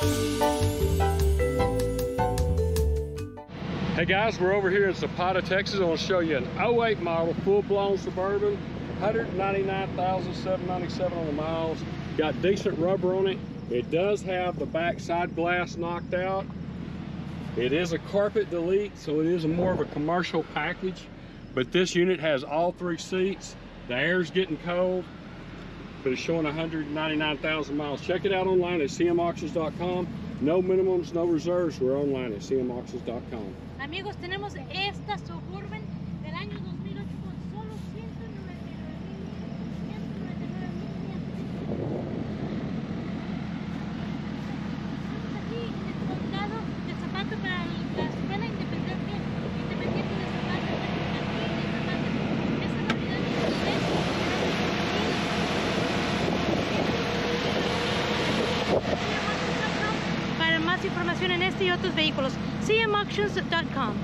Hey guys, we're over here in Zapata, Texas. I want to show you an 08 model, full-blown Suburban, 199,797 on the miles. Got decent rubber on it. It does have the back side glass knocked out. It is a carpet delete, so it is more of a commercial package. But this unit has all three seats. The air's getting cold, but it's showing 199,000 miles. Check it out online at cmauctions.com. No minimums, no reserves. We're online at cmauctions.com. Amigos, tenemos esta Suburban para más información en este y otros vehículos cmauctions.com